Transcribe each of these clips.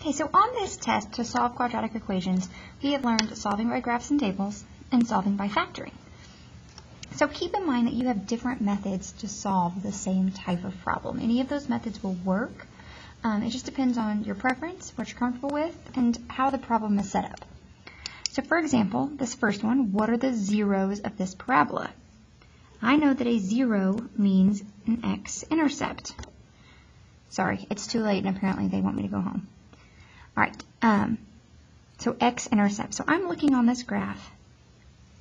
Okay, so on this test to solve quadratic equations, we have learned solving by graphs and tables and solving by factoring. So keep in mind that you have different methods to solve the same type of problem. Any of those methods will work. Um, it just depends on your preference, what you're comfortable with, and how the problem is set up. So for example, this first one, what are the zeros of this parabola? I know that a zero means an x-intercept. Sorry, it's too late and apparently they want me to go home. All right, um, so x-intercept. So I'm looking on this graph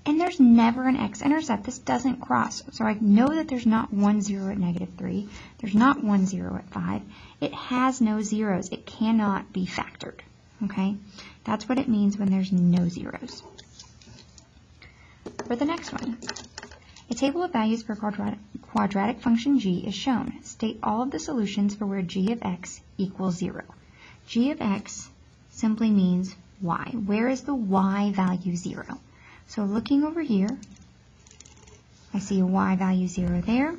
and there's never an x-intercept. This doesn't cross. So I know that there's not one zero at negative 3. There's not one zero at 5. It has no zeros. It cannot be factored. Okay? That's what it means when there's no zeros. For the next one, a table of values for quadratic, quadratic function g is shown. State all of the solutions for where g of x equals 0. G of x simply means y. Where is the y value 0? So looking over here, I see a y value 0 there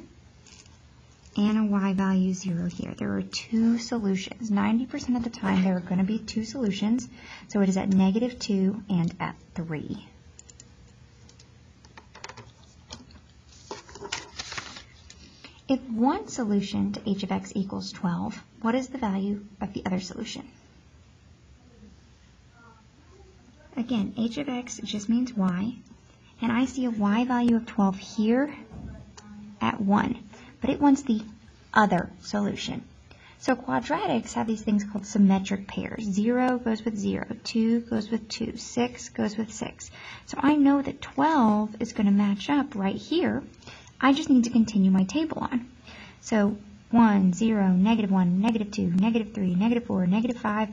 and a y value 0 here. There are two solutions. 90% of the time there are going to be two solutions. So it is at negative 2 and at 3. If one solution to h of x equals 12, what is the value of the other solution? Again, h of x just means y, and I see a y value of 12 here at 1, but it wants the other solution. So quadratics have these things called symmetric pairs. 0 goes with 0, 2 goes with 2, 6 goes with 6. So I know that 12 is going to match up right here. I just need to continue my table on. So 1, 0, negative 1, negative 2, negative 3, negative 4, negative 5,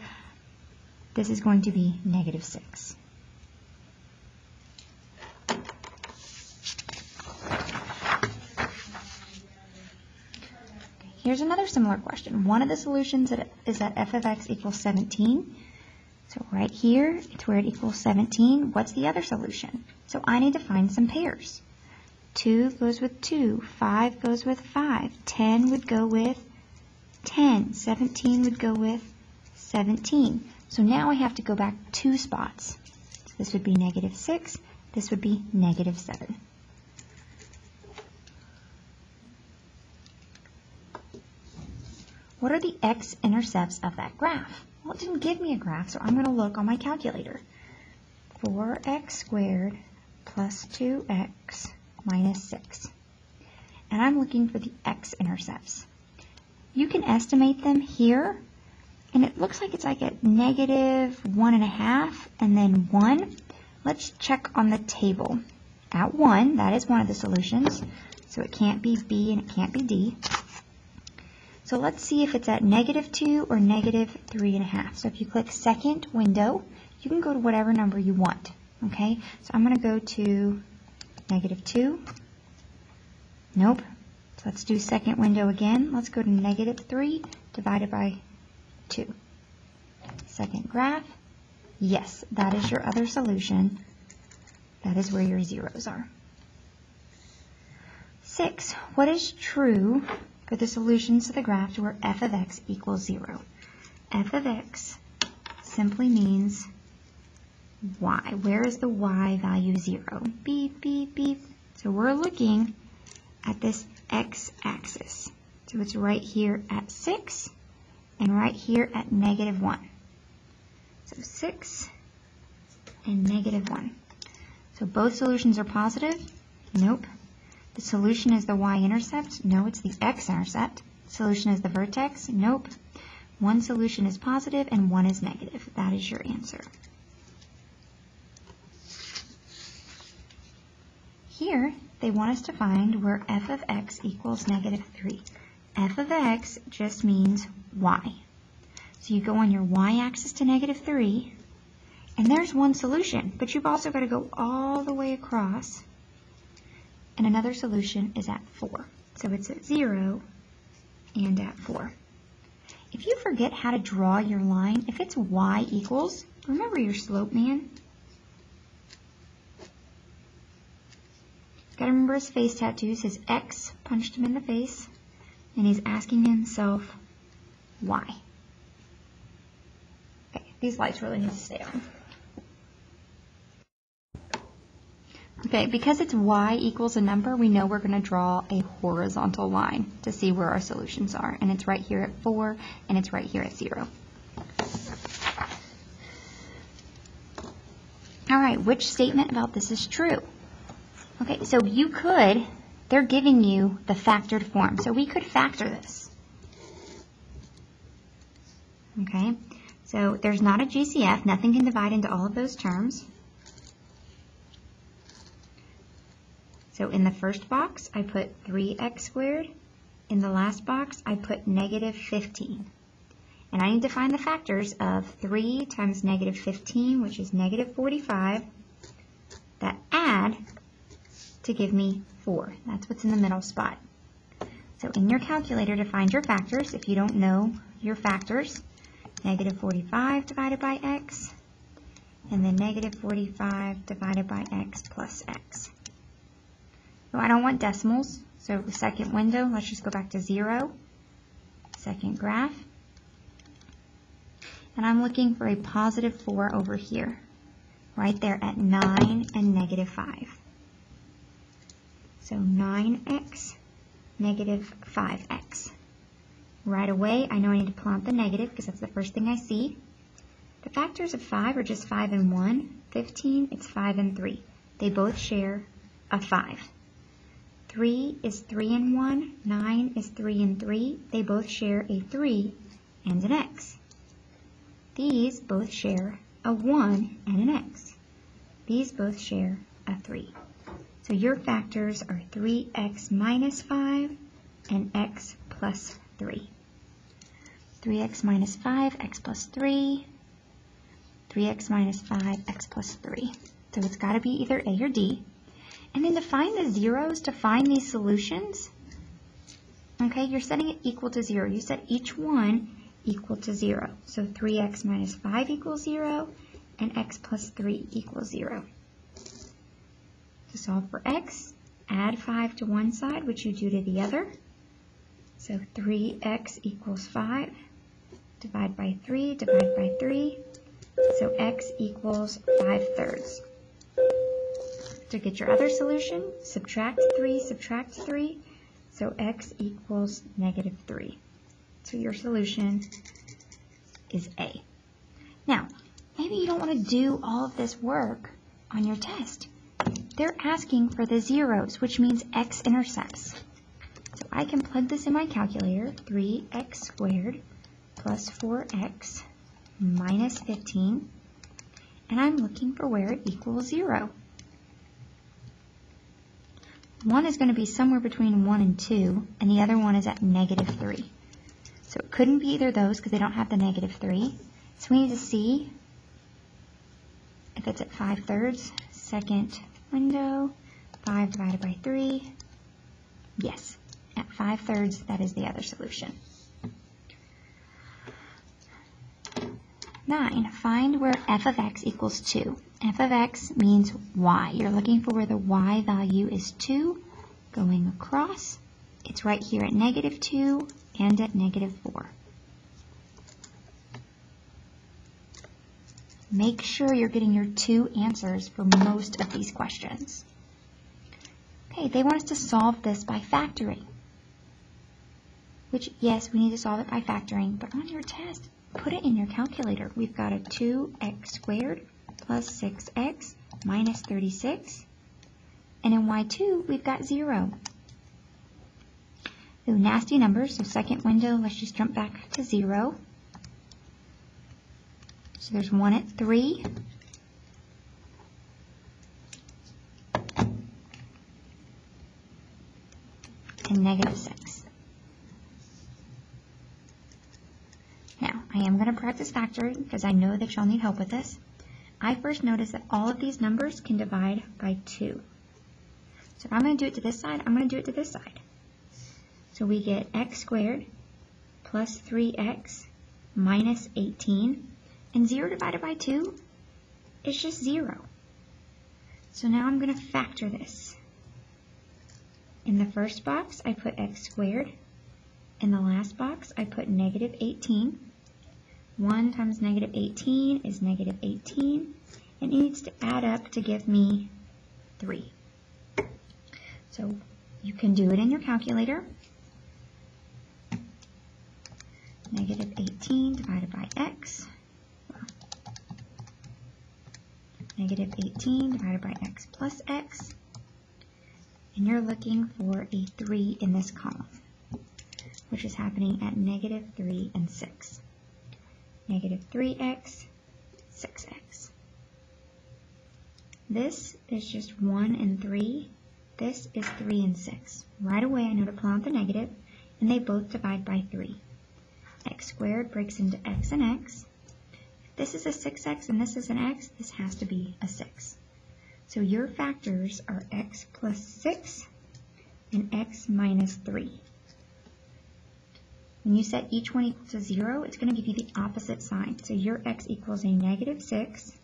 this is going to be negative 6. Here's another similar question. One of the solutions is that f of x equals 17. So right here, it's where it equals 17. What's the other solution? So I need to find some pairs. 2 goes with 2, 5 goes with 5, 10 would go with 10, 17 would go with 17. So now I have to go back two spots. This would be negative 6. This would be negative 7. What are the x-intercepts of that graph? Well, it didn't give me a graph, so I'm going to look on my calculator. 4x squared plus 2x minus 6. And I'm looking for the x-intercepts. You can estimate them here and it looks like it's like at negative one and a half and then one. Let's check on the table. At one, that is one of the solutions. So it can't be B and it can't be D. So let's see if it's at negative two or negative three and a half. So if you click second window, you can go to whatever number you want. Okay, so I'm going to go to negative two. Nope. So let's do second window again. Let's go to negative three divided by 2. Second graph, yes, that is your other solution. That is where your zeros are. 6. What is true for the solutions to the graph to where f of x equals 0? f of x simply means y. Where is the y value 0? Beep, beep, beep. So we're looking at this x-axis. So it's right here at 6 and right here at negative 1. So 6 and negative 1. So both solutions are positive? Nope. The solution is the y-intercept? No, it's the x-intercept. Solution is the vertex? Nope. One solution is positive and one is negative. That is your answer. Here, they want us to find where f of x equals negative 3 f of x just means y. So you go on your y-axis to negative 3, and there's one solution, but you've also got to go all the way across, and another solution is at 4. So it's at 0 and at 4. If you forget how to draw your line, if it's y equals, remember your slope man. Got to remember his face tattoos. His X punched him in the face and he's asking himself why. Okay, these lights really need to stay on. Okay, because it's y equals a number, we know we're going to draw a horizontal line to see where our solutions are. And it's right here at 4, and it's right here at 0. All right, which statement about this is true? Okay, so you could, they're giving you the factored form. So we could factor this. Okay, so there's not a GCF. Nothing can divide into all of those terms. So in the first box, I put 3x squared. In the last box, I put negative 15. And I need to find the factors of 3 times negative 15, which is negative 45, that add to give me 4. That's what's in the middle spot. So in your calculator to find your factors, if you don't know your factors, negative 45 divided by x, and then negative 45 divided by x plus x. So I don't want decimals, so the second window, let's just go back to 0, second graph, and I'm looking for a positive 4 over here, right there at 9 and negative 5. So 9x, negative 5x. Right away, I know I need to plot the negative because that's the first thing I see. The factors of 5 are just 5 and 1. 15, it's 5 and 3. They both share a 5. 3 is 3 and 1. 9 is 3 and 3. They both share a 3 and an x. These both share a 1 and an x. These both share a 3. So your factors are 3x minus 5 and x plus 3. 3x minus 5, x plus 3, 3x minus 5, x plus 3. So it's got to be either A or D. And then to find the zeros, to find these solutions, okay, you're setting it equal to 0. You set each one equal to 0. So 3x minus 5 equals 0, and x plus 3 equals 0. To solve for x, add 5 to one side, which you do to the other. So 3x equals 5. Divide by 3, divide by 3. So x equals 5 thirds. To get your other solution, subtract 3, subtract 3. So x equals negative 3. So your solution is A. Now, maybe you don't want to do all of this work on your test. They're asking for the zeros, which means x-intercepts. So I can plug this in my calculator, 3x squared plus 4x minus 15, and I'm looking for where it equals 0. 1 is going to be somewhere between 1 and 2, and the other one is at negative 3. So it couldn't be either of those because they don't have the negative 3. So we need to see if it's at 5 thirds. Second window, 5 divided by 3. Yes, at 5 thirds, that is the other solution. 9. Find where f of x equals 2. f of x means y. You're looking for where the y value is 2 going across. It's right here at negative 2 and at negative 4. Make sure you're getting your two answers for most of these questions. Okay, they want us to solve this by factoring. Which, yes, we need to solve it by factoring, but on your test, put it in your calculator. We've got a 2x squared plus 6x minus 36. And in y2, we've got 0. So nasty numbers, so second window, let's just jump back to 0. So there's 1 at 3. And negative 6. Now, I am going to practice factoring because I know that y'all need help with this. I first noticed that all of these numbers can divide by 2. So if I'm going to do it to this side, I'm going to do it to this side. So we get x squared plus 3x minus 18. And 0 divided by 2 is just 0. So now I'm going to factor this. In the first box, I put x squared. In the last box, I put negative 18. 1 times negative 18 is negative 18. It needs to add up to give me 3. So you can do it in your calculator. Negative 18 divided by x. Negative 18 divided by x plus x. And you're looking for a 3 in this column, which is happening at negative 3 and 6. Negative 3x, 6x. This is just 1 and 3. This is 3 and 6. Right away I know to pull out the negative, and they both divide by 3. x squared breaks into x and x. This is a 6x and this is an x, this has to be a 6. So your factors are x plus 6 and x minus 3. When you set each one equal to 0, it's going to give you the opposite sign. So your x equals a negative 6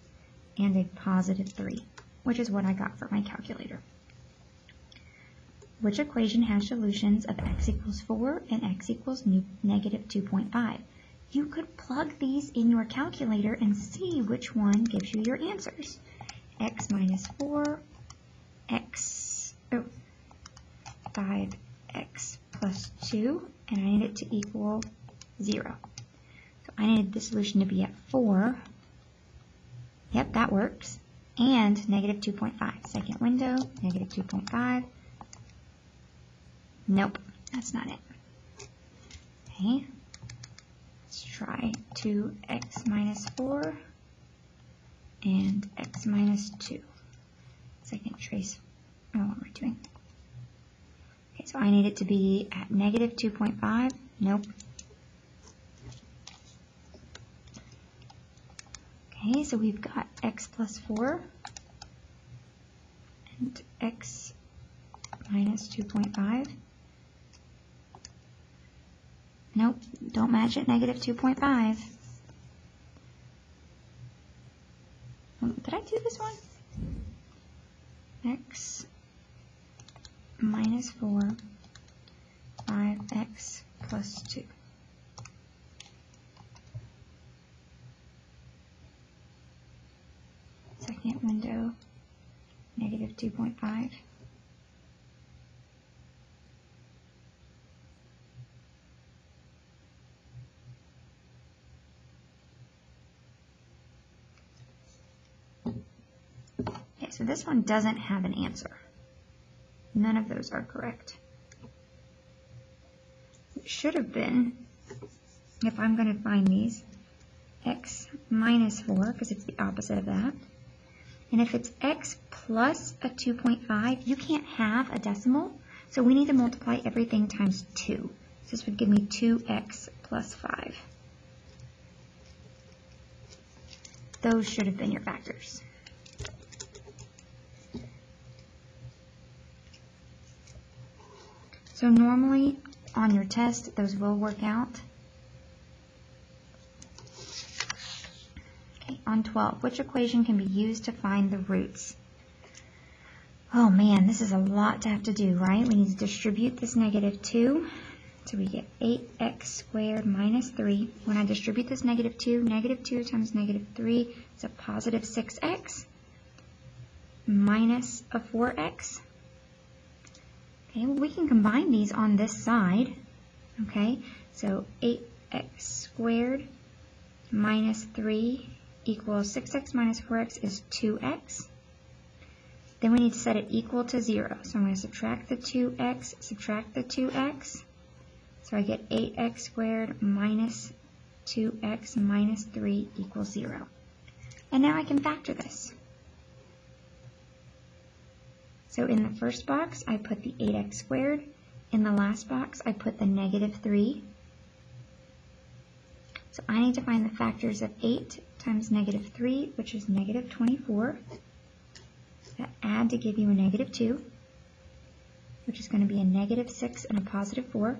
and a positive 3, which is what I got for my calculator. Which equation has solutions of x equals 4 and x equals negative 2.5? You could plug these in your calculator and see which one gives you your answers. x minus 4, x, oh, 5x plus 2, and I need it to equal 0. So I needed the solution to be at 4, Yep, that works. And negative 2.5. Second window, negative 2.5. Nope, that's not it. Okay, try 2x minus 4 and x minus 2. Second trace, oh, what am I doing? Okay, so I need it to be at negative 2.5. Nope, Okay, so we've got x plus 4 and x minus 2.5. Nope, don't match it, negative 2.5. Um, did I do this one? x minus 4, 5x plus 2. second window, negative 2.5. so this one doesn't have an answer. None of those are correct. It should have been, if I'm going to find these, x minus 4, because it's the opposite of that, and if it's x plus a 2.5, you can't have a decimal, so we need to multiply everything times 2. So this would give me 2x plus 5. Those should have been your factors. So normally on your test, those will work out. Okay, on 12. Which equation can be used to find the roots? Oh man, this is a lot to have to do, right? We need to distribute this negative 2. So we get 8x squared minus 3. When I distribute this negative 2, negative 2 times negative 3 is a positive 6x minus a 4x. Okay, well we can combine these on this side. Okay, so 8x squared minus 3 equals 6x minus 4x is 2x. Then we need to set it equal to 0. So I'm going to subtract the 2x, subtract the 2x. So I get 8x squared minus 2x minus 3 equals 0. And now I can factor this. So in the first box, I put the 8x squared. In the last box, I put the negative 3. So I need to find the factors of 8 times negative 3, which is negative 24. That add to give you a negative 2, which is going to be a negative 6 and a positive 4.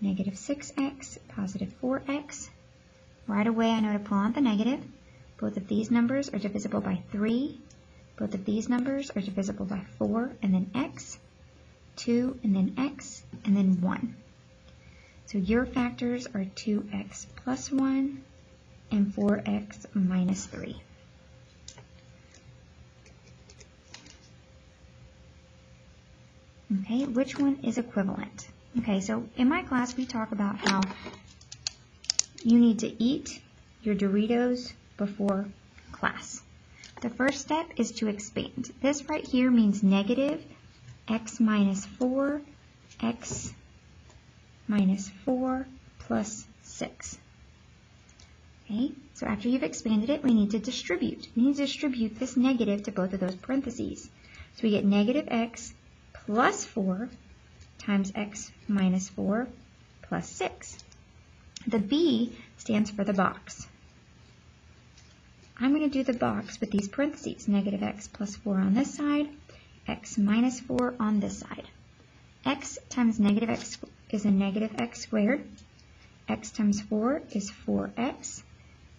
Negative 6x, positive 4x. Right away I know to pull out the negative. Both of these numbers are divisible by 3. Both of these numbers are divisible by 4, and then x, 2, and then x, and then 1. So your factors are 2x plus 1 and 4x minus 3. Okay, which one is equivalent? Okay, so in my class we talk about how you need to eat your Doritos before class. The first step is to expand. This right here means negative x minus 4, x minus 4 plus 6. Okay, so after you've expanded it, we need to distribute. We need to distribute this negative to both of those parentheses. So we get negative x plus 4 times x minus 4 plus 6. The B stands for the box. I'm going to do the box with these parentheses, negative x plus 4 on this side, x minus 4 on this side. x times negative x is a negative x squared. x times 4 is 4x.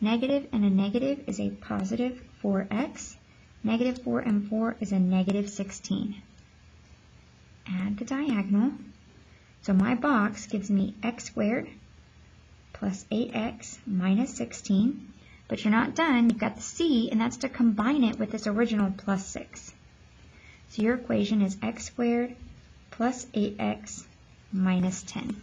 Negative and a negative is a positive 4x. Negative 4 and 4 is a negative 16 add the diagonal. So my box gives me x squared plus 8x minus 16. But you're not done. You've got the c, and that's to combine it with this original plus 6. So your equation is x squared plus 8x minus 10.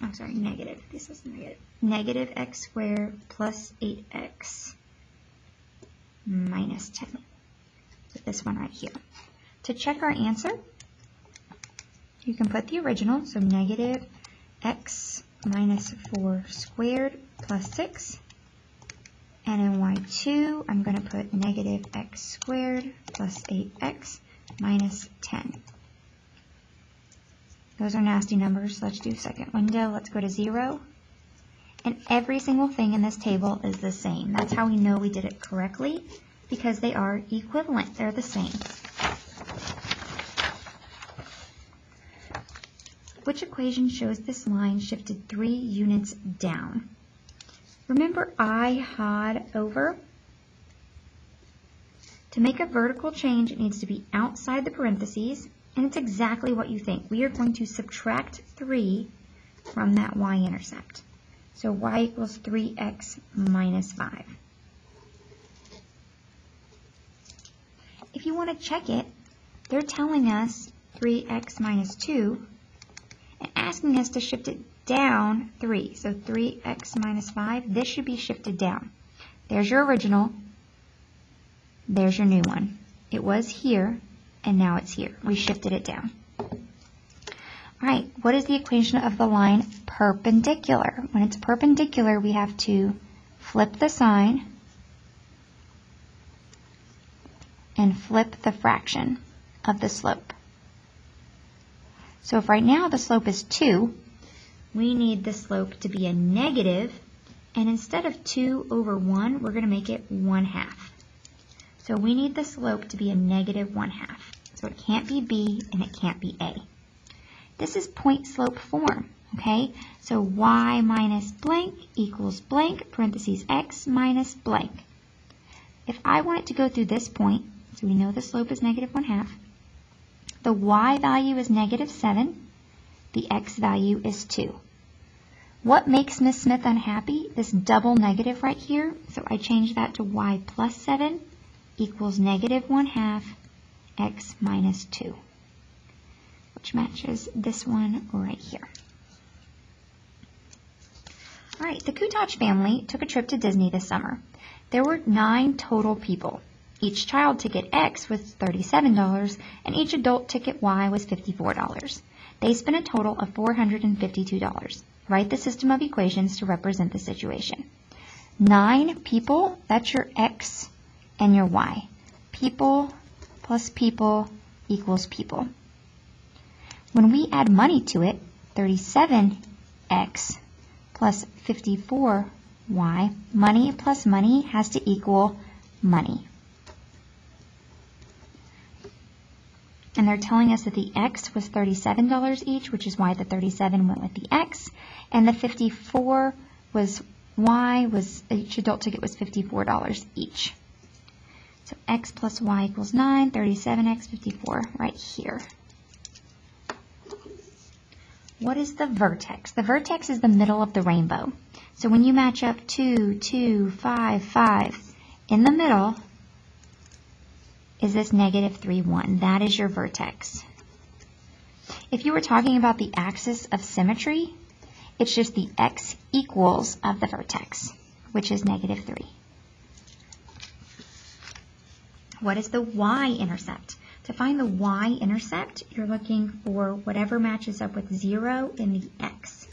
I'm sorry, negative. This is negative. Negative x squared plus 8x minus 10. So this one right here. To check our answer, you can put the original, so negative x minus 4 squared plus 6. And in y2, I'm going to put negative x squared plus 8x minus 10. Those are nasty numbers. Let's do second window. Let's go to 0. And every single thing in this table is the same. That's how we know we did it correctly, because they are equivalent. They're the same. Which equation shows this line shifted three units down? Remember I had over? To make a vertical change, it needs to be outside the parentheses, and it's exactly what you think. We are going to subtract 3 from that y-intercept. So y equals 3x minus 5. If you want to check it, they're telling us 3x minus 2, and asking us to shift it down 3. So 3x minus 5, this should be shifted down. There's your original. There's your new one. It was here, and now it's here. We shifted it down. All right, what is the equation of the line perpendicular? When it's perpendicular, we have to flip the sign and flip the fraction of the slope. So if right now the slope is 2, we need the slope to be a negative, and instead of 2 over 1, we're going to make it 1 half. So we need the slope to be a negative 1 half. So it can't be b and it can't be a. This is point slope form, okay? So y minus blank equals blank, parentheses x minus blank. If I want it to go through this point, so we know the slope is negative 1 half, the y value is negative 7. The x value is 2. What makes Miss Smith unhappy? This double negative right here. So I change that to y plus 7 equals negative 1 half x minus 2, which matches this one right here. All right, the Kutoch family took a trip to Disney this summer. There were nine total people. Each child ticket X was $37 and each adult ticket Y was $54. They spent a total of $452. Write the system of equations to represent the situation. Nine people, that's your X and your Y. People plus people equals people. When we add money to it, 37x plus 54y, money plus money has to equal money. And they're telling us that the X was $37 each, which is why the 37 went with the X, and the 54 was Y, was each adult ticket was $54 each. So X plus Y equals 9, 37X, 54, right here. what is the vertex? The vertex is the middle of the rainbow. So when you match up 2, 2, 5, 5, in the middle is this negative 3, 1. That is your vertex. If you were talking about the axis of symmetry, it's just the x equals of the vertex, which is negative 3. What is the y-intercept? To find the y-intercept, you're looking for whatever matches up with 0 in the x.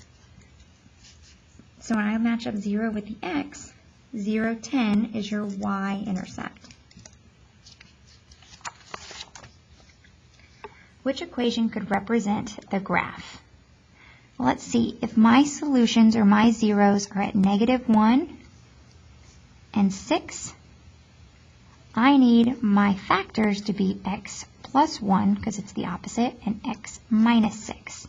So when I match up 0 with the x, 0, 10 is your y-intercept. Which equation could represent the graph? Let's see. If my solutions or my zeros are at negative 1 and 6, I need my factors to be x plus 1, because it's the opposite, and x minus 6.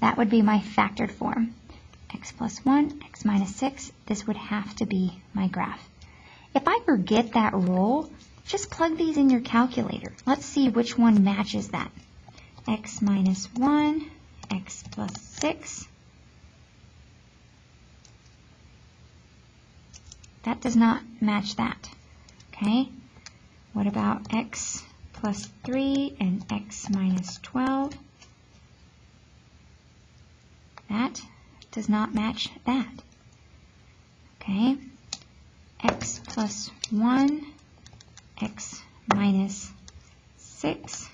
That would be my factored form. x plus 1, x minus 6, this would have to be my graph. If I forget that rule, just plug these in your calculator. Let's see which one matches that. x minus 1, x plus 6. That does not match that. Okay, what about x plus 3 and x minus 12? That does not match that. Okay, x plus 1 x minus 6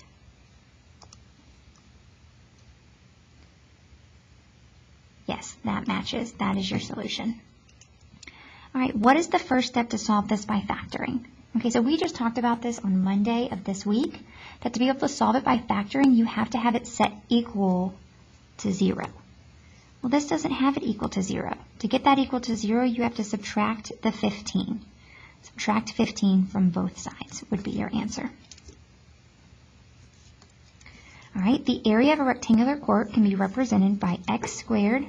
Yes, that matches. That is your solution. All right, what is the first step to solve this by factoring? Okay, so we just talked about this on Monday of this week, that to be able to solve it by factoring, you have to have it set equal to 0. Well, this doesn't have it equal to 0. To get that equal to 0, you have to subtract the 15. Subtract 15 from both sides would be your answer. All right, the area of a rectangular court can be represented by x squared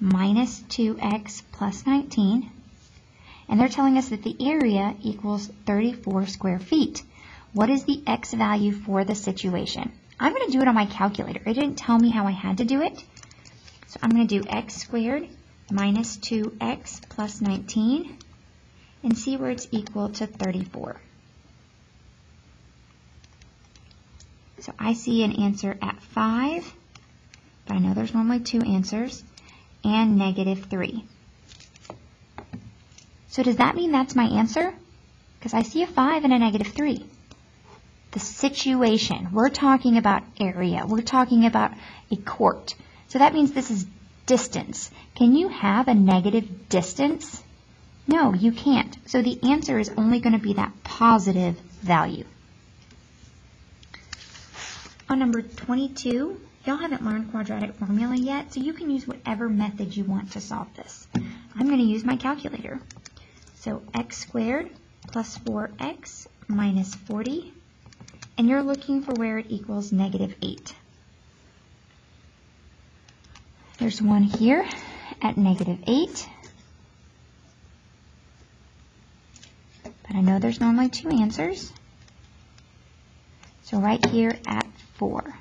minus 2x plus 19. And they're telling us that the area equals 34 square feet. What is the x value for the situation? I'm going to do it on my calculator. It didn't tell me how I had to do it. So I'm going to do x squared minus 2x plus 19 and see where it's equal to 34. So I see an answer at 5, but I know there's normally two answers, and negative 3. So does that mean that's my answer? Because I see a 5 and a negative 3. The situation. We're talking about area. We're talking about a court. So that means this is distance. Can you have a negative distance? No, you can't. So the answer is only going to be that positive value. On number 22, y'all haven't learned quadratic formula yet, so you can use whatever method you want to solve this. I'm going to use my calculator. So x squared plus 4x minus 40, and you're looking for where it equals negative 8. There's one here at negative 8. But I know there's normally two answers. So right here at 4.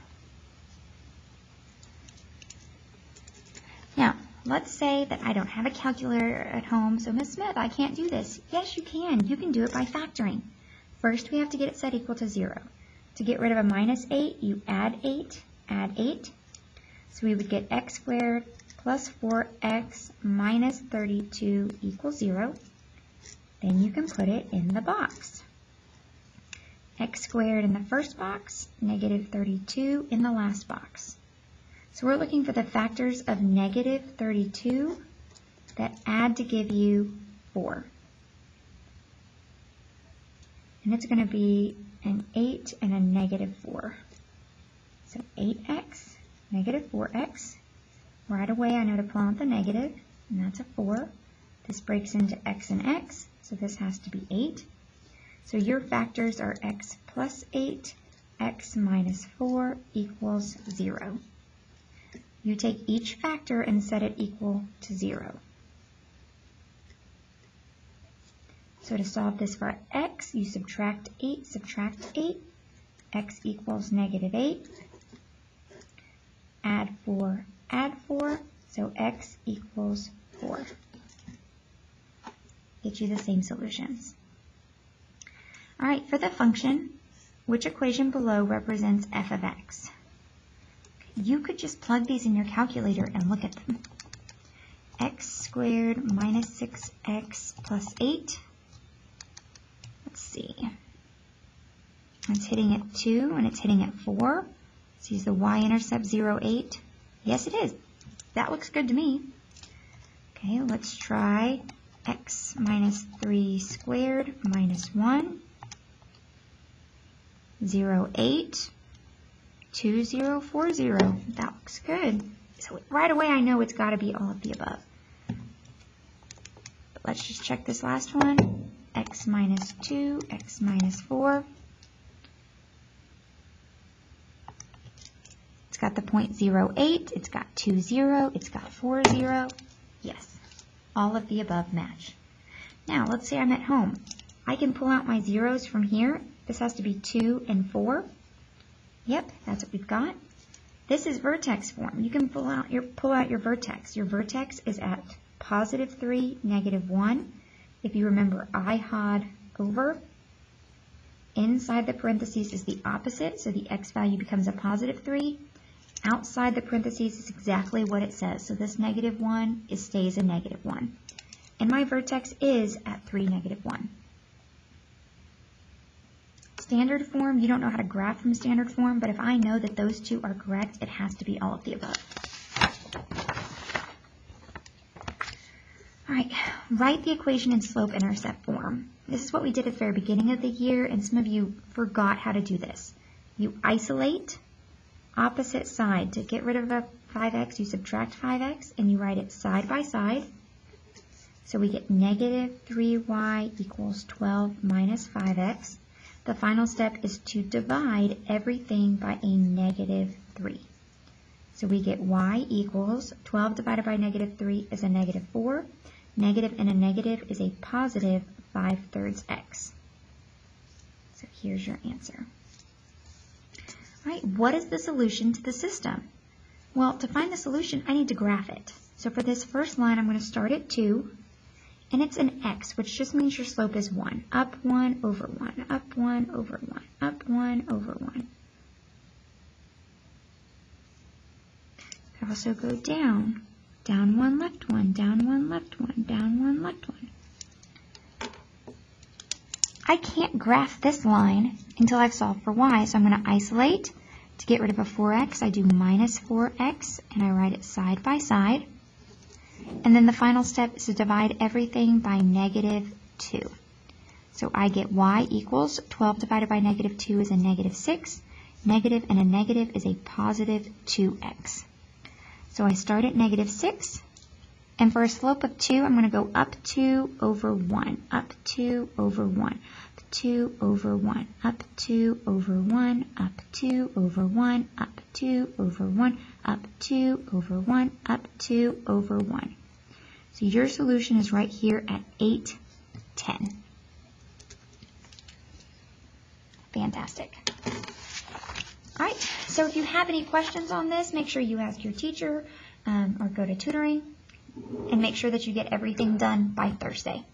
Now, let's say that I don't have a calculator at home, so Ms. Smith, I can't do this. Yes, you can. You can do it by factoring. First, we have to get it set equal to 0. To get rid of a minus 8, you add 8, add 8. So we would get x squared plus 4x minus 32 equals 0 then you can put it in the box. x squared in the first box, negative 32 in the last box. So we're looking for the factors of negative 32 that add to give you 4. And it's going to be an 8 and a negative 4. So 8x, negative 4x. Right away I know to pull out the negative, and that's a 4. This breaks into x and x, so this has to be 8. So your factors are x plus 8, x minus 4 equals 0. You take each factor and set it equal to 0. So to solve this for x, you subtract 8, subtract 8, x equals negative 8. add 4, add 4, so x equals 4. Get you the same solutions. All right, for the function, which equation below represents f of x? You could just plug these in your calculator and look at them. x squared minus 6x plus 8. Let's see. It's hitting at 2 and it's hitting at 4. Let's use the y-intercept 0, 8. Yes, it is. That looks good to me. Okay, let's try x minus 3 squared minus 1. 0, 8. 2040. That looks good. So right away I know it's got to be all of the above. But let's just check this last one. x minus 2, x minus 4. It's got the point 0.08, it's got 2, 0, it's got 4, 0. Yes, all of the above match. Now, let's say I'm at home. I can pull out my zeros from here. This has to be 2 and 4. Yep, that's what we've got. This is vertex form. You can pull out your pull out your vertex. Your vertex is at positive 3, negative 1. If you remember I had over, inside the parentheses is the opposite, so the x value becomes a positive 3. Outside the parentheses is exactly what it says, so this negative 1 is stays a negative 1. And my vertex is at 3, negative 1 standard form, you don't know how to graph from standard form, but if I know that those two are correct, it has to be all of the above. All right, write the equation in slope-intercept form. This is what we did at the very beginning of the year, and some of you forgot how to do this. You isolate opposite side. To get rid of a 5x, you subtract 5x, and you write it side by side. So we get negative 3y equals 12 minus 5x. The final step is to divide everything by a negative 3. So we get y equals 12 divided by negative 3 is a negative 4. Negative and a negative is a positive 5 thirds x. So here's your answer. Right, what is the solution to the system? Well, to find the solution, I need to graph it. So for this first line, I'm going to start at 2, and it's an x, which just means your slope is 1. Up 1 over 1, up 1 over 1, up 1 over 1. Could also go down. Down 1, left 1, down 1, left 1, down 1, left 1. I can't graph this line until I've solved for y, so I'm going to isolate. To get rid of a 4x, I do minus 4x, and I write it side by side. And then the final step is to divide everything by negative 2. So I get y equals 12 divided by negative 2 is a negative 6. Negative and a negative is a positive 2x. So I start at negative 6. And for a slope of 2, I'm going to go up 2 over 1, up 2 over 1, up 2 over 1, up 2 over 1, up 2 over 1, up 2 over 1, up 2 over 1, up 2 over 1. So your solution is right here at 8, 10. Fantastic. All right, so if you have any questions on this, make sure you ask your teacher um, or go to tutoring and make sure that you get everything done by Thursday.